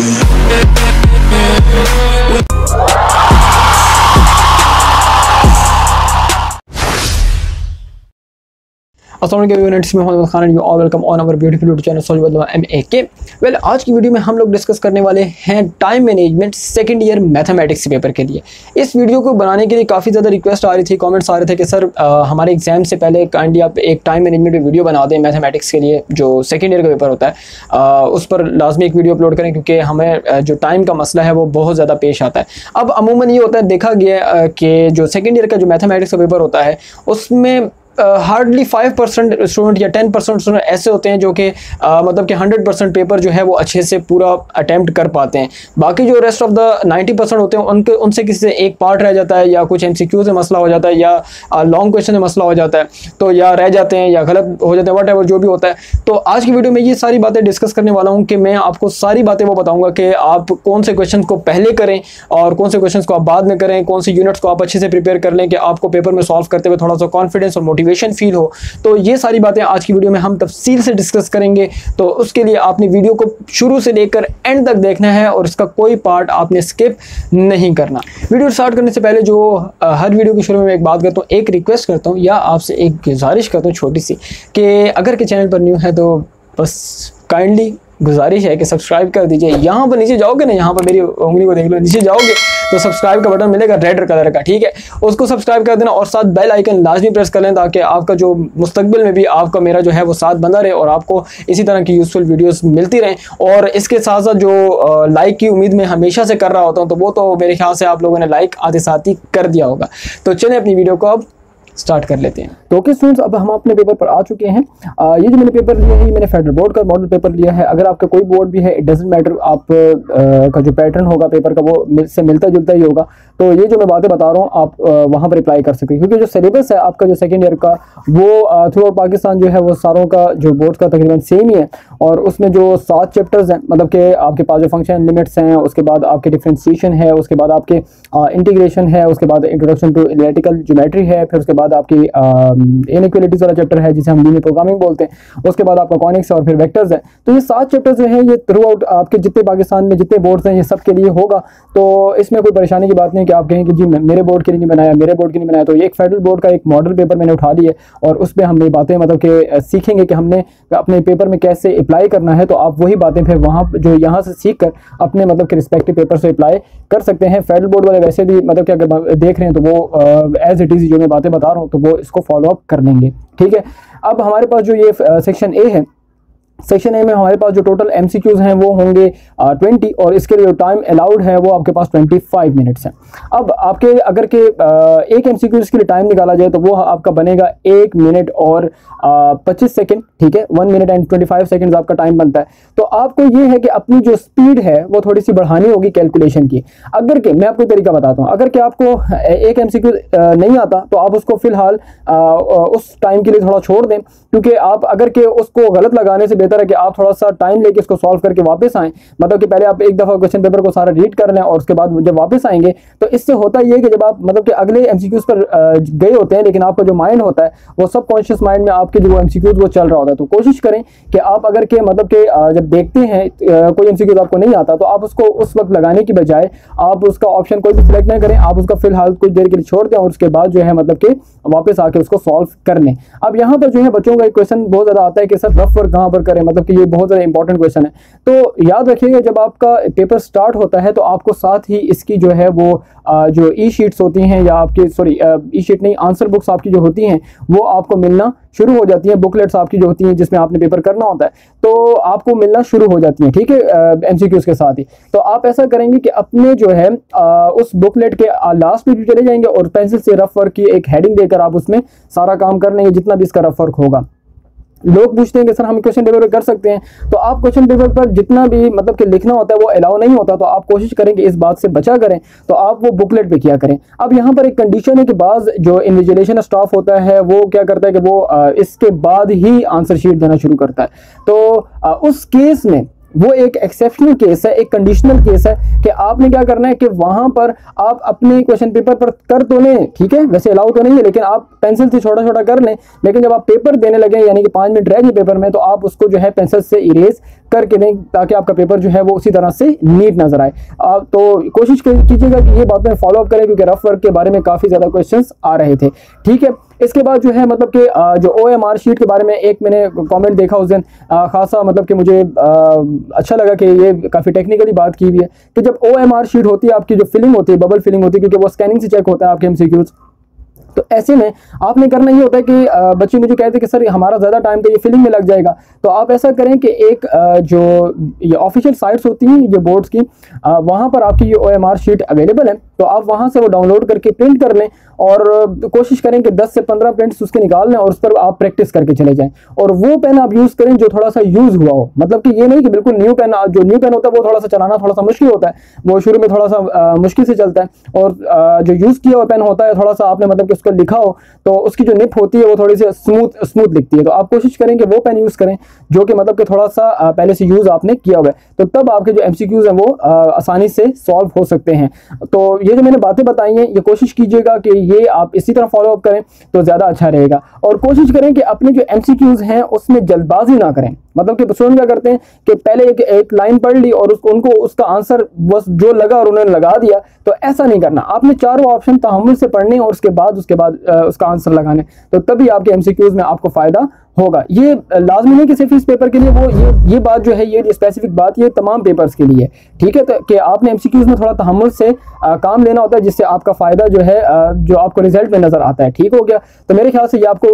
We'll M A के well आज की वीडियो में हम लोग डिस्कस करने वाले हैं time management second year mathematics paper के लिए। इस वीडियो को बनाने के लिए काफ़ी ज़्यादा रिक्वेस्ट आ रही थी कमेंट्स आ रहे थे कि सर हमारे एग्ज़ाम से पहले काइंडली आप एक टाइम मैनेजमेंट वीडियो बना दें मैथमेटिक्स के लिए, जो सेकेंड ईयर का पेपर होता है। उस पर लाजमी एक वीडियो अपलोड करें क्योंकि हमें जो टाइम का मसला है वो बहुत ज़्यादा पेश आता है। अब अमूमन ये होता है, देखा गया कि जो सेकेंड ईयर का जो मैथमेटिक्स का पेपर होता है, उसमें हार्डली फाइव परसेंट स्टूडेंट या टेन परसेंट स्टूडेंट ऐसे होते हैं जो कि मतलब कि हंड्रेड परसेंट पेपर जो है वो अच्छे से पूरा अटैम्प्ट कर पाते हैं। बाकी जो rest of the ninety percent होते हैं, उनके, उनसे किसी से एक पार्ट रह जाता है या कुछ एम से मसला हो जाता है या लॉन्ग क्वेश्चन से मसला हो जाता है तो या रह जाते हैं या गलत हो जाते हैं वट एवर जो भी होता है। तो आज की वीडियो में ये सारी बातें डिस्कस करने वाला हूँ कि मैं आपको सारी बातें वो बताऊँगा कि आप कौन से क्वेश्चन को पहले करें और कौन से क्वेश्चन को आप बाद में करें, कौन से यूनिट्स को आप अच्छे से प्रिपेयर कर लें कि आपको पेपर में सॉल्व करते हुए थोड़ा सा कॉन्फिडेंस और मोटिवेशन फील हो। तो ये सारी बातें आज की वीडियो में हम तफसील से डिस्कस करेंगे। तो उसके लिए आपने वीडियो को शुरू से लेकर एंड तक देखना है और इसका कोई पार्ट आपने स्किप नहीं करना। वीडियो स्टार्ट करने से पहले जो हर वीडियो के शुरू में एक बात करता हूँ, एक रिक्वेस्ट करता हूँ या आपसे एक गुजारिश करता हूँ छोटी सी कि अगर के चैनल पर न्यू है तो बस काइंडली गुजारिश है कि सब्सक्राइब कर दीजिए। यहाँ पर नीचे जाओगे ना, यहाँ पर मेरी उंगली को देख लो, नीचे जाओगे तो सब्सक्राइब का बटन मिलेगा रेड कलर का, ठीक है? उसको सब्सक्राइब कर देना और साथ बेल आइकन लाजमी प्रेस कर लें ताकि आपका जो मुस्तबिल में भी आपका मेरा जो है वो साथ बना रहे और आपको इसी तरह की यूज़फुल वीडियोस मिलती रहें। और इसके साथ साथ जो लाइक की उम्मीद में हमेशा से कर रहा होता हूँ तो वो तो मेरे ख्याल से आप लोगों ने लाइक आते साथ ही कर दिया होगा। तो चलें अपनी वीडियो को अब स्टार्ट कर लेते हैं। तो ओके स्टूडेंट्स अब हम अपने पेपर पर आ चुके हैं। आ, ये जो मैंने पेपर लिया है ये मैंने फेडरल बोर्ड का मॉडल पेपर लिया है। अगर आपका कोई बोर्ड भी है इट डजेंट मैटर आप आ, का जो पैटर्न होगा पेपर का वो मिल, से मिलता जुलता ही होगा। तो ये जो मैं बातें बता रहा हूँ आप आ, वहाँ पर अप्लाई कर सकते हैं। क्योंकि जो सिलेबस है आपका जो सेकेंड ईयर का वो थ्रू आउट पाकिस्तान जो है वो सारों का जो बोर्ड का तकरीबन सेम ही है। और उसमें जो सात चैप्टर्स हैं मतलब कि आपके पास जो फ़ंक्शन लिमिट्स हैं उसके बाद आपके डिफ्रेंसिएशन है उसके बाद आपके इंटीग्रेशन है उसके बाद इंट्रोडक्शन टू इलेक्ट्रिकल जोमेट्री है फिर उसके बाद आपकी इनक्वलिटीज़ वाला चैप्टर है, जिसे हम लीनियर प्रोग्रामिंग बोलते हैं। उसके बाद आपका कॉनिक्स और फिर वेक्टर्स है। तो ये सात चैप्टर जो है, ये थ्रू आउट आपके जितने पाकिस्तान में जितने बोर्ड्स हैं, ये सब के लिए होगा। तो इसमें कोई परेशानी की बात नहीं कि आप कहें कि जी मेरे बोर्ड के लिए नहीं बनाया, मेरे बोर्ड के लिए बनाया। तो ये एक फेडरल बोर्ड का एक मॉडल पेपर मैंने उठा लिया और उस पर हम ये बातें मतलब कि सीखेंगे कि हमने अपने पेपर में कैसे अप्लाई करना है। तो आप वही बातें फिर वहाँ जो यहाँ से सीख कर अपने मतलब के रिस्पेक्टिव पेपर से अप्लाई कर सकते हैं। फेडरल बोर्ड वाले वैसे भी मतलब कि अगर देख रहे हैं तो वो एज इट इज़ जो मैं बातें बता रहा हूँ तो वो इसको फॉलो अप कर लेंगे। ठीक है? अब हमारे पास जो ये सेक्शन ए है सेक्शन ए में हमारे पास जो टोटल एम हैं, वो होंगे ट्वेंटी और इसके लिए टाइम अलाउड है, वो आपके पास ट्वेंटी फाइव मिनट्स हैं। अब आपके, अगर के एक एम के लिए टाइम निकाला जाए तो वो आपका बनेगा एक मिनट और पच्चीस सेकेंड ठीक है? One minute and twenty five second आपका टाइम बनता है। तो आपको ये है कि अपनी जो स्पीड है, वो थोड़ी सी बढ़ानी होगी कैलकुलेशन की। अगर के, मैं आपको तरीका बताता हूँ। अगर के आपको एक एमसीक्यू नहीं आता तो आप उसको फ़िलहाल उस टाइम के लिए थोड़ा छोड़ दें, क्योंकि आप अगर के उसको गलत लगाने से बेहतर है कि आप थोड़ा सा टाइम लेके इसको सॉल्व करके वापस आएँ। मतलब कि पहले आप एक दफ़ा क्वेश्चन पेपर को सारा रीड कर लें और उसके बाद जब वापस आएँगे तो इससे होता ये कि जब आप मतलब कि अगले एम पर गए होते हैं, लेकिन आपका जो माइंड होता है, वो सब कॉन्शियस माइंड में आपके जो एम वो चल रहा होता है। तो कोशिश करें कि आप अगर के मतलब कि जब देखते हैं कोई एम आपको नहीं आता तो आप उसको उस वक्त लगाने की बजाय आप उसका ऑप्शन कोई भी सिलेक्ट नहीं करें। आप उसका फ़िलहाल कुछ देर के लिए छोड़ दें और उसके बाद जो है मतलब कि वापस आके उसको सॉल्व कर लें। अब यहाँ पर जो है बच्चों का एक क्वेश्चन बहुत ज़्यादा आता है कि सर रफ वर्क कहाँ पर करें? मतलब कि ये बहुत ज़्यादा इंपॉर्टेंट क्वेश्चन है। तो याद रखिएगा, जब आपका पेपर स्टार्ट होता है तो आपको साथ ही इसकी जो है वो जो ई शीट्स होती हैं या आपकी सॉरी ई शीट नहीं आंसर बुक्स आपकी जो होती हैं, वो आपको मिलना शुरू हो जाती हैं। बुकलेट्स आपकी जो होती हैं, जिसमें आपने पेपर करना होता है तो आपको मिलना शुरू हो जाती हैं, ठीक है? एम के साथ ही। तो आप ऐसा करेंगे कि अपने जो है उस बुकलेट के लास्ट में भी चले जाएँगे और पेंसिल से रफ वर्क की एक हेडिंग देकर आप उसमें सारा काम कर लेंगे, जितना भी इसका रफ वर्क होगा। लोग पूछते हैं कि सर, हम क्वेश्चन पेपर कर सकते हैं। तो आप क्वेश्चन पेपर पर जितना भी मतलब कि लिखना होता है, वो अलाउ नहीं होता तो आप कोशिश करें कि इस बात से बचा करें। तो आप वो बुकलेट पे किया करें। अब यहाँ पर एक कंडीशन है कि बाज जो इन्विजिलेशन स्टाफ होता है, वो क्या करता है कि वो इसके बाद ही आंसर शीट देना शुरू करता है। तो उस केस में वो एक एक्सेप्शनल केस है, एक कंडीशनल केस है कि आपने क्या करना है कि वहाँ पर आप अपने क्वेश्चन पेपर पर कर तो लें, ठीक है? वैसे अलाउ तो नहीं है, लेकिन आप पेंसिल से छोटा छोटा कर लें, लेकिन जब आप पेपर देने लगे, यानी कि पाँच मिनट रह गए पेपर में तो आप उसको जो है पेंसिल से इरेज करके दें ताकि आपका पेपर जो है वो उसी तरह से नीट नज़र आए। आप तो कोशिश कीजिएगा कि ये बातें फॉलो अप करें, क्योंकि रफ वर्क के बारे में काफ़ी ज़्यादा क्वेश्चन आ रहे थे। ठीक है, इसके बाद जो है मतलब कि जो ओ एम आर शीट के बारे में एक मैंने कमेंट देखा उस दिन खासा मतलब कि मुझे अच्छा लगा कि ये काफ़ी टेक्निकली बात की हुई है। कि जब ओ एम आर शीट होती है, आपकी जो फिलिंग होती है बबल फिलिंग होती है, क्योंकि वो स्कैनिंग से चेक होता है आपके एम सी क्यूज़ तो ऐसे में आपने करना ये होता है कि बच्चे मुझे कहते हैं कि, सर हमारा ज़्यादा टाइम तो ये फिलिंग में लग जाएगा। तो आप ऐसा करें कि एक जो ये ऑफिशियल साइट्स होती हैं, ये बोर्ड्स की वहाँ पर आपकी ये ओएमआर शीट अवेलेबल है। तो आप वहाँ से वो डाउनलोड करके प्रिंट कर लें और कोशिश करें कि 10 से 15 प्रिंट्स उसके निकाल लें और उस पर आप प्रैक्टिस करके चले जाएँ। और वो पेन आप यूज़ करें जो थोड़ा सा यूज़ हुआ हो। मतलब कि ये नहीं कि बिल्कुल न्यू पेन जो न्यू पेन होता है वो थोड़ा सा चलाना थोड़ा सा मुश्किल होता है। वो शुरू में थोड़ा सा मुश्किल से चलता है। और जो यूज़ किया हुआ पेन होता है, थोड़ा सा आपने मतलब कि उसको लिखा हो तो उसकी जो निप होती है वो थोड़ी सी स्मूथ स्मूथ दिखती है। तो आप कोशिश करें कि वो पेन यूज़ करें, जो कि मतलब कि थोड़ा सा पहले से यूज़ आपने किया हुआ है। तो तब आपके जो एम हैं वो आसानी से सॉल्व हो सकते हैं। तो ये जो मैंने बातें बताई हैं, ये कोशिश कीजिएगा कि ये आप इसी तरह फॉलो अप करें तो ज़्यादा अच्छा रहेगा। और कोशिश करें कि अपने जो एम हैं, उसमें जल्दबाजी ना करें। मतलब कि स्टूडेंट क्या करते हैं कि पहले एक एक लाइन पढ़ ली और उसको उनको उसका आंसर बस जो लगा और उन्होंने लगा दिया तो ऐसा नहीं करना। आपने चारों ऑप्शन तहमुल से पढ़ने और उसके बाद उसके बाद उसका आंसर लगाने। तो तभी आपके एमसीक्यूज में आपको फ़ायदा होगा। ये लाजमी नहीं कि सिर्फ़ इस पेपर के लिए वो ये ये बात जो है ये स्पेसिफिक बात ये तमाम पेपर्स के लिए। ठीक है तो कि आपने एमसीक्यूज में थोड़ा तहमुल से आ, काम लेना होता है जिससे आपका फ़ायदा जो है आ, जो आपको रिज़ल्ट में नज़र आता है। ठीक हो गया? तो मेरे ख्याल से ये आपको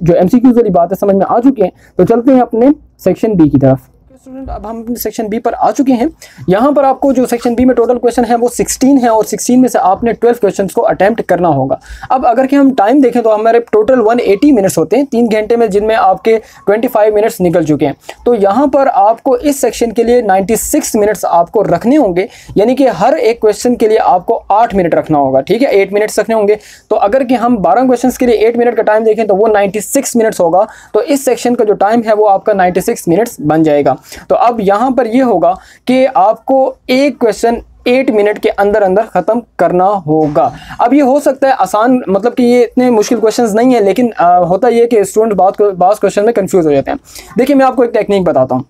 जो एमसीक्यूज वाली बात है समझ में आ चुकी हैं। तो चलते हैं अपने सेक्शन बी की तरफ़। स्टूडेंट अब हम सेक्शन बी पर आ चुके हैं। यहाँ पर आपको जो सेक्शन बी में टोटल क्वेश्चन है, वो 16 है और 16 में से आपने 12 क्वेश्चंस को अटेम्प्ट करना होगा। अब अगर कि हम टाइम देखें तो हमारे टोटल 180 मिनट्स होते हैं, तीन घंटे में, जिनमें आपके 25 मिनट्स निकल चुके हैं। तो यहाँ पर आपको इस सेक्शन के लिए 96 मिनट्स आपको रखने होंगे, यानी कि हर एक क्वेश्चन के लिए आपको आठ मिनट रखना होगा, ठीक है? एट मिनट्स रखने होंगे। तो अगर कि हम बारह क्वेश्चन के लिए एट मिनट का टाइम देखें तो वो नाइन्टी मिनट्स होगा। तो इस सेक्शन का जो टाइम है, वो आपका नाइन्टी मिनट्स बन जाएगा। तो अब यहाँ पर यह होगा कि आपको एक क्वेश्चन एट मिनट के अंदर अंदर ख़त्म करना होगा। अब ये हो सकता है आसान मतलब कि ये इतने मुश्किल क्वेश्चंस नहीं है लेकिन आ, होता ये कि स्टूडेंट बात बास क्वेश्चन में कंफ्यूज हो जाते हैं। देखिए मैं आपको एक टेक्निक बताता हूँ।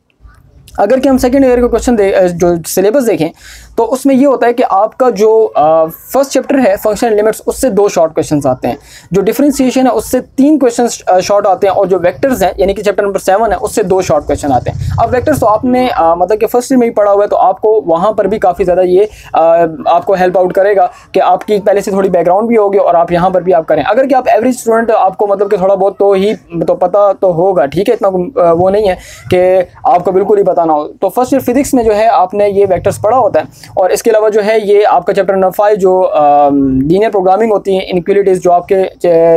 अगर कि हम सेकेंड ईयर के क्वेश्चन दे जो सिलेबस देखें तो उसमें ये होता है कि आपका जो फ़र्स्ट चैप्टर है फ़ंक्शन लिमिट्स उससे दो शॉर्ट क्वेश्चन आते हैं। जो डिफ्रेंसिएशन है उससे तीन क्वेश्चन शॉर्ट आते हैं और जो वैक्टर्स हैं यानी कि चैप्टर नंबर सेवन है उससे दो शॉर्ट क्वेश्चन आते हैं। अब वैक्टर्स तो आपने आ, मतलब कि फ़र्स्ट ईयर में ही पढ़ा हुआ है तो आपको वहाँ पर भी काफ़ी ज़्यादा ये आ, आपको हेल्प आउट करेगा कि आपकी पहले से थोड़ी बैकग्राउंड भी होगी और आप यहाँ पर भी आप करें। अगर कि आप एवरेज स्टूडेंट आपको मतलब कि थोड़ा बहुत तो ही तो पता तो होगा ठीक है? इतना वो नहीं है कि आपको बिल्कुल ही पता ना हो। तो फ़र्स्ट ईयर फिजिक्स में जो है आपने ये वैक्टर्स पढ़ा होता है और इसके अलावा जो है ये आपका चैप्टर नंबर फाइव जो लीनियर प्रोग्रामिंग होती है इनक्विलिटीज़ जो आपके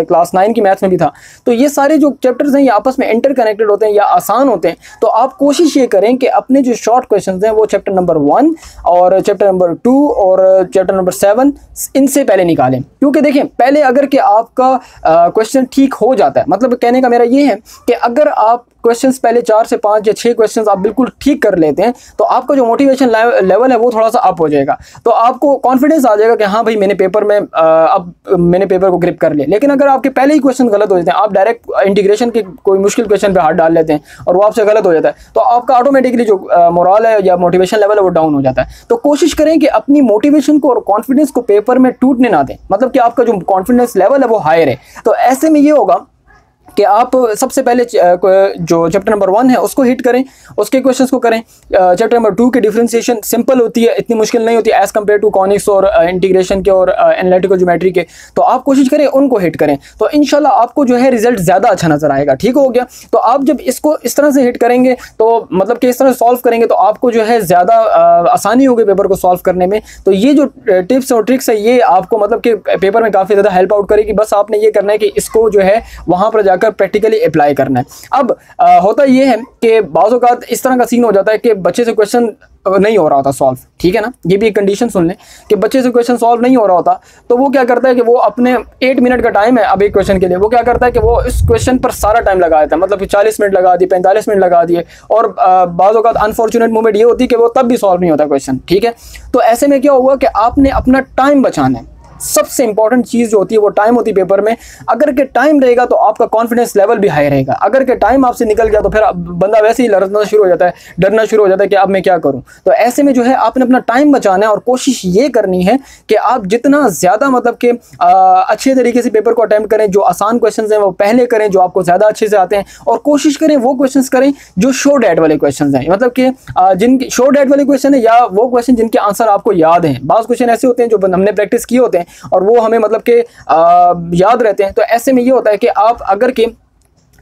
क्लास नाइन की मैथ्स में भी था। तो ये सारे जो चैप्टर्स हैं, ये आपस में इंटर कनेक्टेड होते हैं या आसान होते हैं। तो आप कोशिश ये करें कि अपने जो शॉर्ट क्वेश्चन हैं, वो चैप्टर नंबर वन और चैप्टर नंबर टू और चैप्टर नंबर सेवन इनसे पहले निकालें। क्योंकि देखें पहले अगर कि आपका क्वेश्चन ठीक हो जाता है मतलब कहने का मेरा ये है कि अगर आप क्वेश्चंस पहले चार से पाँच या छः क्वेश्चंस आप बिल्कुल ठीक कर लेते हैं तो आपका जो मोटिवेशन लेवल है वो थोड़ा सा अप हो जाएगा। तो आपको कॉन्फिडेंस आ जाएगा कि हाँ भाई मैंने पेपर में अब मैंने पेपर को ग्रिप कर लिया। लेकिन अगर आपके पहले ही क्वेश्चन गलत हो जाते हैं, आप डायरेक्ट इंटीग्रेशन के कोई मुश्किल क्वेश्चन पर हाथ डाल लेते हैं और वो आपसे गलत हो जाता है तो आपका ऑटोमेटिकली जो मोरल है या मोटिवेशन लेवल है वो डाउन हो जाता है। तो कोशिश करें कि अपनी मोटिवेशन को और कॉन्फिडेंस को पेपर में टूटने ना दें। मतलब कि आपका जो कॉन्फिडेंस लेवल है वो हायर है। तो ऐसे में ये होगा कि आप सबसे पहले जो चैप्टर नंबर वन है, उसको हिट करें, उसके क्वेश्चन को करें। चैप्टर नंबर टू की डिफ्रेंसिएशन सिंपल होती है, इतनी मुश्किल नहीं होती एज़ कंपेयर टू कॉनिक्स और इंटीग्रेशन के और एनालिटिकल ज्योमेट्री के। तो आप कोशिश करें, उनको हिट करें। तो इनशाला आपको जो है रिज़ल्ट ज़्यादा अच्छा नज़र आएगा। ठीक हो गया? तो आप जब इसको इस तरह से हिट करेंगे तो मतलब कि इस तरह से सॉल्व करेंगे तो आपको जो है ज़्यादा आसानी होगी पेपर को सॉल्व करने में। तो ये जो टिप्स और ट्रिक्स है, ये आपको मतलब कि पेपर में काफ़ी ज़्यादा हेल्प आउट करेगी। बस आपने ये करना है कि इसको जो है वहाँ पर जाकर प्रैक्टिकली अप्लाई करना है। अब आ, होता ये है कि बाज़ात इस तरह का सीन हो जाता है कि बच्चे से क्वेश्चन नहीं हो रहा होता सॉल्व ठीक है ना? ये भी एक कंडीशन सुन लें कि बच्चे से क्वेश्चन सॉल्व नहीं हो रहा होता तो वो क्या करता है कि वो अपने एट मिनट का टाइम है अब एक क्वेश्चन के लिए। वो क्या करता है कि वो इस क्वेश्चन पर सारा टाइम लगा देता है मतलब कि चालीस मिनट लगा दिए पैंतालीस मिनट लगा दिए और बाज़ात अनफॉर्चुनेट मोमेंट ये होती है कि वो तब भी सॉल्व नहीं होता क्वेश्चन ठीक है? तो ऐसे में क्या हुआ कि आपने अपना टाइम बचाना है। सबसे इंपॉर्टेंट चीज़ जो होती है वो टाइम होती है पेपर में। अगर के टाइम रहेगा तो आपका कॉन्फिडेंस लेवल भी हाई रहेगा। अगर के टाइम आपसे निकल गया तो फिर बंदा वैसे ही लड़ना शुरू हो जाता है, डरना शुरू हो जाता है कि अब मैं क्या करूँ? तो ऐसे में जो है आपने अपना टाइम बचाना है और कोशिश ये करनी है कि आप जितना ज़्यादा मतलब कि अच्छे तरीके से पेपर को अटैम्प्ट करें, जो आसान क्वेश्चन हैं वो पहले करें, जो आपको ज़्यादा अच्छे से आते हैं, और कोशिश करें वो क्वेश्चन करें जो शो डेट वाले क्वेश्चन हैं। मतलब कि जिन शो डेट वाले क्वेश्चन है या वो क्वेश्चन जिनके आंसर आपको याद हैं। बाज़ क्वेश्चन ऐसे होते हैं जो हमने प्रैक्टिस किए होते हैं और वो हमें मतलब के याद रहते हैं। तो ऐसे में ये होता है कि आप अगर के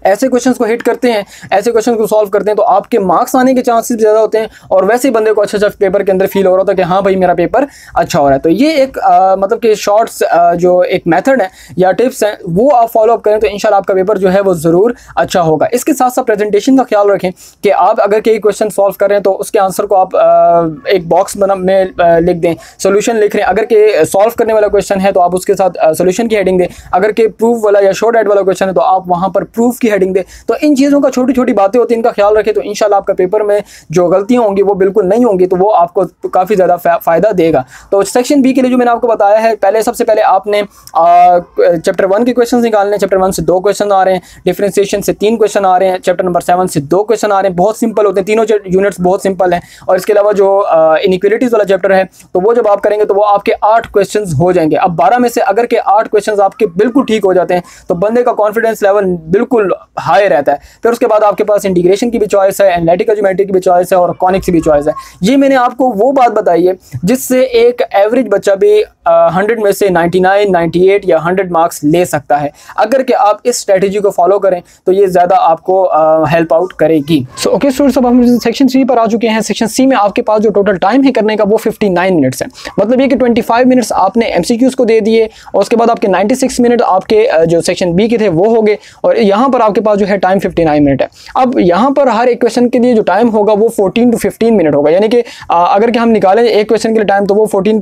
ऐसे क्वेश्चन को हिट करते हैं ऐसे क्वेश्चन को सॉल्व करते हैं तो आपके मार्क्स आने के चांसेस ज़्यादा होते हैं और वैसे बंदे को अच्छा अच्छा पेपर के अंदर फील हो रहा है कि हाँ भाई मेरा पेपर अच्छा हो रहा है। तो ये एक आ, मतलब कि शॉर्ट्स जो एक मेथड है या टिप्स हैं वो आप फॉलो अप करें तो इन आपका पेपर जो है वो ज़रूर अच्छा होगा। इसके साथ साथ प्रेजेंटेशन का ख्याल रखें कि आप अगर कई क्वेश्चन सॉल्व कर रहे हैं तो उसके आंसर को आप एक बॉक्स बना में लिख दें सोल्यूशन लिख रहे हैं। अगर के सॉल्व करने वाला क्वेश्चन है तो आप उसके साथ सोल्यूशन की हेडिंग दें। अगर के प्रूफ वाला या शॉर्ट एड वाला क्वेश्चन है तो आप वहाँ पर प्रूफ हेडिंग दे। तो इन चीज़ों का छोटी छोटी बातें होती हैं, इनका ख्याल रखें तो इन आपका पेपर में जो गलतियाँ होंगी, वो बिल्कुल नहीं होंगी तो वो आपको काफ़ी ज़्यादा फ़ायदा देगा। तो सेक्शन बी के लिए जो मैंने आपको बताया है, पहले, सबसे पहले आपने चैप्टर वन के क्वेश्चन निकालने चैप्टर वन से दो क्वेश्चन आ रहे हैं। डिफ्रेंसिएशन से तीन क्वेश्चन आ रहे हैं। चैप्टर नंबर सेवन से दो क्वेश्चन आ रहे हैं। बहुत सिंपल होते हैं। तीनों यूनिट्स बहुत सिंपल हैं। और इसके अलावा जो इनिक्वलिटीज़ वाला चैप्टर है तो वो जब आप करेंगे तो वो आपके आठ क्वेश्चन हो जाएँगे। अब बारह में से अगर के आठ क्वेश्चन आपके बिल्कुल ठीक हो जाते हैं तो बंदे का कॉन्फिडेंस लेवल बिल्कुल हाई रहता है। फिर उसके बाद आपके पास इंटीग्रेशन की भी चॉइस है एनालिटिकल ज्योमेट्री की भी चॉइस है और कॉनिक्स की भी चॉइस है। ये मैंने आपको वो बात बताई है जिससे एक एवरेज बच्चा भी हंड्रेड में से 99, 98 या 100 मार्क्स ले सकता है। अगर कि आप इस स्ट्रेटेजी को फॉलो करें तो ये ज़्यादा आपको हेल्प आउट करेगी। सो ओके स्टूडेंट्स अब हम सेक्शन सी पर आ चुके हैं। सेक्शन सी में आपके पास जो टोटल टाइम है करने का वो 59 मिनट्स है। मतलब ये कि 25 मिनट्स आपने एम को दे दिए और उसके बाद आपके 96 मिनट आपके जो सेक्शन बी के थे वो हो गए। और यहाँ पर आपके पास जो है टाइम फिफ्टी मिनट है। अब यहाँ पर हर एक क्वेश्चन के लिए जो टाइम होगा वो फोर्टीन टू फिफ्टीन मिनट होगा। यानी कि अगर कि हम निकालें एक क्वेश्चन के लिए टाइम तो वो फोर्टीन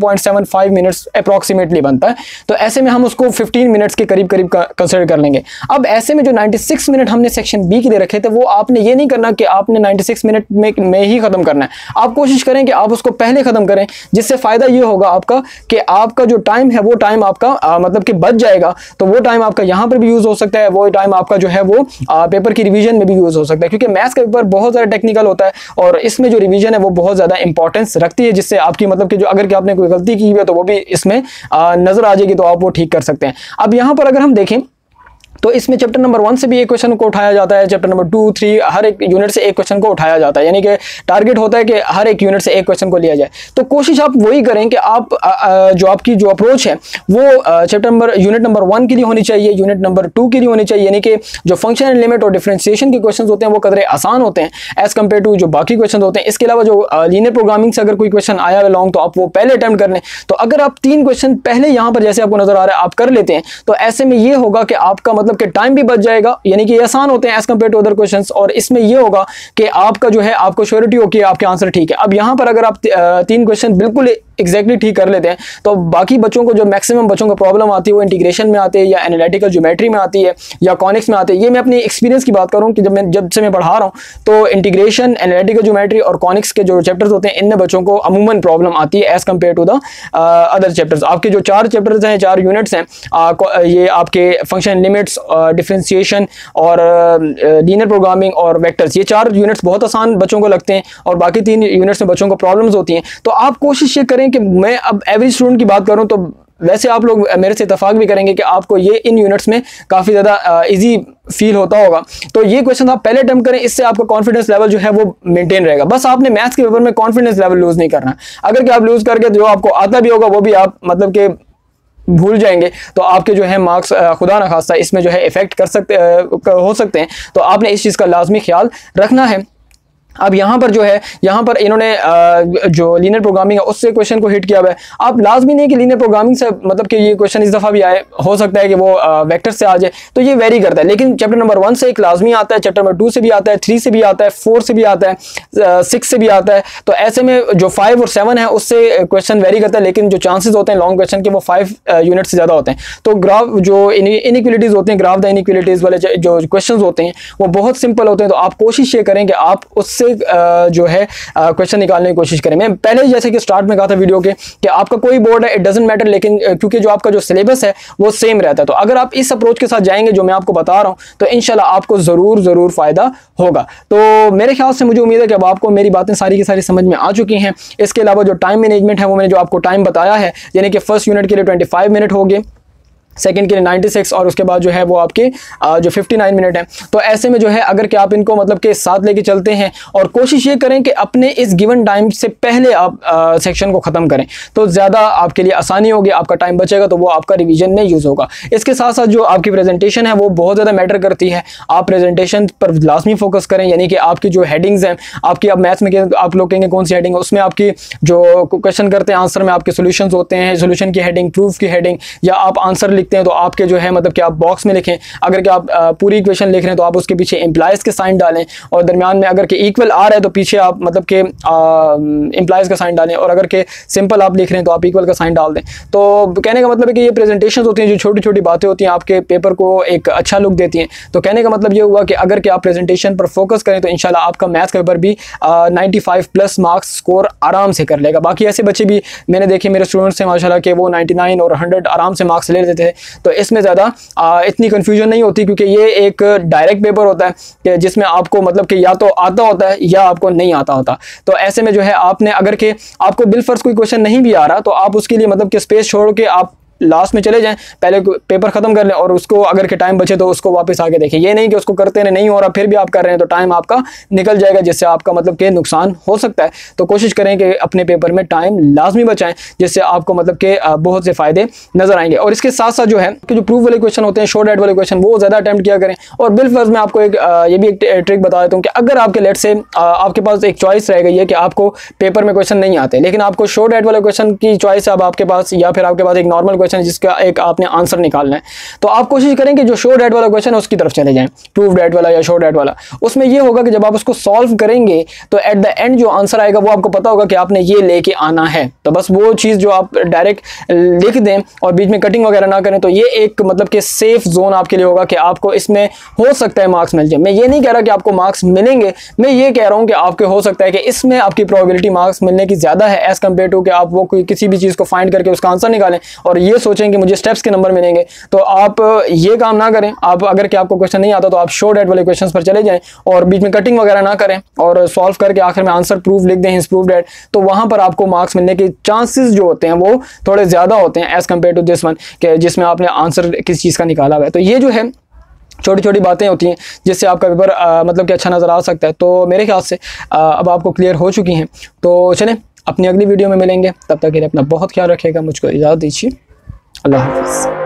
मिनट्स अप्रॉक्सीमेटली बनता है। तो ऐसे में हम उसको 15 मिनट्स के करीब करीब कंसिडर कर लेंगे। अब ऐसे में जो 96 मिनट हमने सेक्शन बी के लिए रखे थे वो आपने ये नहीं करना कि आपने 96 मिनट में, में ही खत्म करना है। आप कोशिश करें कि आप उसको पहले खत्म करें जिससे फ़ायदा ये होगा आपका कि आपका जो टाइम है वो टाइम आपका आ, मतलब कि बच जाएगा। तो वो टाइम आपका यहाँ पर भी यूज़ हो सकता है वो टाइम आपका जो है वो आ, पेपर की रिविजन में भी यूज़ हो सकता है क्योंकि मैथ्स का पेपर बहुत ज़्यादा टेक्निकल होता है और इसमें जो रिविजन है वो बहुत ज़्यादा इंपॉर्टेंस रखती है जिससे आपकी मतलब कि जो अगर कि आपने कोई गलती की हुई है तो वो भी इसमें नज़र आ जाएगी तो आप वो ठीक कर सकते हैं। अब यहाँ पर अगर हम देखें तो इसमें चैप्टर नंबर वन से भी एक क्वेश्चन को उठाया जाता है चैप्टर नंबर टू थ्री हर एक यूनिट से एक क्वेश्चन को उठाया जाता है। यानी कि टारगेट होता है कि हर एक यूनिट से एक क्वेश्चन को लिया जाए। तो कोशिश आप वही करें कि आप जो आपकी जो अप्रोच है, वो chapter number unit number one के लिए होनी चाहिए यूनिट नंबर टू के लिए होनी चाहिए। यानी कि जो फ़ंक्शन लिमिट और डिफ्रेंसिएशन के क्वेश्चन होते हैं, वो कदरे आसान होते हैं एज कंपेयर टू जो बाकी क्वेश्चन होते हैं। इसके अलावा जो लीनियर प्रोग्रामिंग से अगर कोई क्वेश्चन आया है लॉन्ग तो आप वो पहले अटैम्प्ट कर लें। तो अगर आप तीन क्वेश्चन पहले यहाँ पर जैसे आपको नज़र आ रहा है, आप कर लेते हैं। तो ऐसे में ये होगा कि आपका मतलब कि टाइम भी बच जाएगा, यानी कि आसान होते हैं as compare to other question और इसमें यह होगा कि आपका जो है, आपको श्योरिटी होगी, आपके आंसर ठीक है। अब यहाँ पर अगर आप तीन क्वेश्चन बिल्कुल एग्जैक्टली ठीक कर लेते हैं तो बाकी बच्चों को जो मैक्सिमम बच्चों को प्रॉब्लम आती है, वो इंटीग्रेशन में आती है, या एनालिटिकल ज्योमेट्री में आती है, या कॉनिक्स में आती है, ये मैं अपनी एक्सपीरियंस की बात करूँ कि जब मैं, जब से मैं पढ़ा रहा हूँ तो इंटीग्रेशन एनालिटिकल ज्योमेट्री और कॉनिक्स के जो चैप्टर्स होते हैं, इनमें बच्चों को अमूमन प्रॉब्लम आती है as compare to the other chapters आपके जो चार चैप्टर्स हैं, चार यूनिट्स हैं ये आपके फ़ंक्शन लिमिट्स डिफ्रेंसिएशन और लीनियर प्रोग्रामिंग और वैक्टर्स ये चार यूनिट्स बहुत आसान बच्चों को लगते हैं और बाकी तीन यूनिट्स में बच्चों को प्रॉब्लम्स होती हैं। तो आप कोशिश ये करें कि मैं अब एवरेज स्टूडेंट की बात करूँ तो वैसे आप लोग मेरे से इतफाक भी करेंगे कि आपको ये इन यूनिट्स में काफ़ी ज़्यादा इजी फील होता होगा। तो ये क्वेश्चन आप पहले अटैम्प्ट करें, इससे आपका कॉन्फिडेंस लेवल जो है वो मेंटेन रहेगा। बस आपने मैथ्स के पेपर में कॉन्फिडेंस लेवल लूज नहीं करना। अगर कि आप लूज करके जो आपको आता भी होगा, वो भी आप मतलब कि भूल जाएँगे। तो आपके जो है मार्क्स खुदा न खास्ता इसमें जो है इफ़ेक्ट कर सकते हो सकते हैं। तो आपने इस चीज़ का लाजमी ख्याल रखना है। अब यहाँ पर जो है, यहाँ पर इन्होंने जो लीनियर प्रोग्रामिंग है, उससे क्वेश्चन को हिट किया हुआ है। आप लाजमी नहीं कि लीनियर प्रोग्रामिंग से मतलब कि ये क्वेश्चन इस दफ़ा भी आए, हो सकता है कि वो वेक्टर से आ जाए तो ये वेरी करता है। लेकिन चैप्टर नंबर वन से एक लाजमी आता है चैप्टर नंबर टू से भी आता है थ्री से भी आता है फोर से भी आता है सिक्स से भी आता है। तो ऐसे में जो फाइव और सेवन है, उससे क्वेश्चन वेरी करता है, लेकिन जो चांसेज होते हैं लॉन्ग क्वेश्चन के, वो फाइव यूनिट से ज़्यादा होते हैं। तो ग्राफ जो इनिक्वलिटीज़ होते हैं ग्राफ द इनिक्वलिटीज़ वाले जो क्वेश्चन होते हैं, वो बहुत सिंपल होते हैं। तो आप कोशिश ये करें कि आप उससे से जो है क्वेश्चन निकालने की कोशिश करें। मैं पहले जैसे कि स्टार्ट में कहा था वीडियो के कि आपका कोई बोर्ड है इट डजेंट मैटर लेकिन क्योंकि जो आपका जो सिलेबस है, वो सेम रहता है। तो अगर आप इस अप्रोच के साथ जाएँगे, जो मैं आपको बता रहा हूँ तो इनशाला आपको ज़रूर ज़रूर फ़ायदा होगा। तो मेरे ख्याल से मुझे उम्मीद है कि अब आपको मेरी बातें सारी की सारी समझ में आ चुकी हैं। इसके अलावा जो टाइम मैनेजमेंट है, वो मैंने जो आपको टाइम बताया है, यानी कि फ़र्स्ट यूनिट के लिए ट्वेंटी मिनट हो गए। सेकंड के लिए 96 और उसके बाद जो है वो आपके जो 59 मिनट है। तो ऐसे में जो है अगर कि आप इनको मतलब के साथ लेके चलते हैं और कोशिश ये करें कि अपने इस गिवन टाइम से पहले आप सेक्शन को ख़त्म करें तो ज़्यादा आपके लिए आसानी होगी, आपका टाइम बचेगा तो वो आपका रिविजन में यूज़ होगा। इसके साथ साथ जो आपकी प्रेजेंटेशन है, वो बहुत ज़्यादा मैटर करती है। आप प्रेजेंटेशन पर लाजमी फोकस करें, यानी कि आपकी जो हेडिंग्स हैं, आपकी अब मैथ्स में आप लोग कहेंगे कौन सी हेडिंग उसमें आपकी जो क्वेश्चन करते हैं आंसर में आपके सोल्यूशन होते हैं सोल्यूशन की हेडिंग प्रूफ की हेडिंग या आप आंसर लिखते हैं तो आपके जो है मतलब कि आप बॉक्स में लिखें। अगर कि आप पूरी इक्वेशन लिख रहे हैं तो आप उसके पीछे एम्प्लाइज के साइन डालें और दरमियान में अगर कि इक्वल आ रहा है तो पीछे आप मतलब के एम्प्लाइज का साइन डालें और अगर के सिंपल आप लिख रहे हैं तो आप इक्वल का साइन डाल दें। तो कहने का मतलब है कि ये प्रेजेंटेशन होती हैं, जो छोटी छोटी बातें होती हैं, आपके पेपर को एक अच्छा लुक देती हैं। तो कहने का मतलब ये हुआ कि अगर कि आप प्रेजेंटेशन पर फोकस करें तो इनशाला आपका मैथ्स का पेपर भी नाइन्टी प्लस मार्क्स स्कोर आराम से कर लेगा। बाकी ऐसे बच्चे भी, मैंने देखे, मेरे स्टूडेंट्स हैं, माशाल्लाह के वो 99 और 100 आराम से मार्क्स ले लेते थे। तो इसमें ज़्यादा इतनी कन्फ्यूज़न नहीं होती क्योंकि ये एक डायरेक्ट पेपर होता है कि जिसमें आपको मतलब कि या तो आता होता है या आपको नहीं आता होता। तो ऐसे में जो है आपने, अगर के आपको बिल फ़र्स्ट कोई क्वेश्चन नहीं भी आ रहा तो आप उसके लिए मतलब कि स्पेस छोड़ के आप लास्ट में चले जाएँ, पहले पेपर खत्म कर लें और उसको अगर के टाइम बचे तो उसको वापस आके देखें। ये नहीं कि उसको करते रहे, नहीं हो रहा, फिर भी आप कर रहे हैं तो टाइम आपका निकल जाएगा, जिससे आपका मतलब कि नुकसान हो सकता है। तो कोशिश करें कि अपने पेपर में टाइम लाजमी बचाएँ, जिससे आपको मतलब के बहुत से फ़ायदे नज़र आएँगे। और इसके साथ साथ जो है कि जो प्रूफ वाले क्वेश्चन होते हैं शॉर्ट एड वाले क्वेश्चन वो ज़्यादा अटैम्प्ट किया करें। और बिल फ़र्ज़ में आपको एक ये भी एक ट्रिक बता देता हूँ कि अगर आपके लेट से आपके पास एक चॉइस रह गई है कि आपको पेपर में क्वेश्चन नहीं आते, लेकिन आपको शॉर्ट एड वाले क्वेश्चन की चॉइस अब आपके पास या फिर आपके पास एक नॉर्मल क्वेश्चन जिसका एक आपने आंसर निकालना है। तो आप कोशिश करें कि जो शो डेट वाला क्वेश्चन है, उसकी तरफ़ चले जाएँ। प्रूफ डेट वाला या शो डेट वाला। उसमें ये होगा कि जब आप उसको सॉल्व करेंगे तो एट द एंड जो आंसर आएगा, वो आपको पता होगा कि आपने ये लेके आना है। तो बस वो चीज़ जो आप डायरेक्ट लिख दें और बीच में कटिंग वगैरह ना करें तो ये एक मतलब कि सेफ़ जोन आपके लिए होगा कि आपको इसमें हो सकता है मार्क्स मिल जाए। मैं ये नहीं कह रहा कि आपको मार्क्स मिलेंगे, मैं ये कह रहा हूँ कि आपके हो सकता है कि इसमें आपकी प्रोबेबिलिटी मार्क्स मिलने की ज़्यादा है एज़ कंपेयर टू कि आप वो किसी भी चीज़ को फाइंड करके उसका आंसर निकालें और ये सोचें कि मुझे स्टेप्स के नंबर मिलेंगे। तो आप ये काम ना करें। आप अगर कि आपको क्वेश्चन नहीं आता तो आप शो डेट वाले क्वेश्चन पर चले जाएँ और बीच में कटिंग वगैरह ना करें और सॉल्व करके आखिर में आंसर प्रूफ लिख दें प्रूफ डेट तो वहाँ पर आपको मार्क्स मिलने के चांसेस जो होते हैं वो थोड़े ज़्यादा होते हैं as compare to this one कि जिसमें आपने आंसर किस चीज़ का निकाला हुआ है। तो ये जो है छोटी छोटी बातें होती हैं जिससे आपका पेपर मतलब कि अच्छा नज़र आ सकता है। तो मेरे ख्याल से आ, अब आपको क्लियर हो चुकी हैं। तो चलें अपनी अगली वीडियो में मिलेंगे। तब तक के लिए अपना बहुत ख्याल रखिएगा मुझको इजाज़त दीजिए। Alá.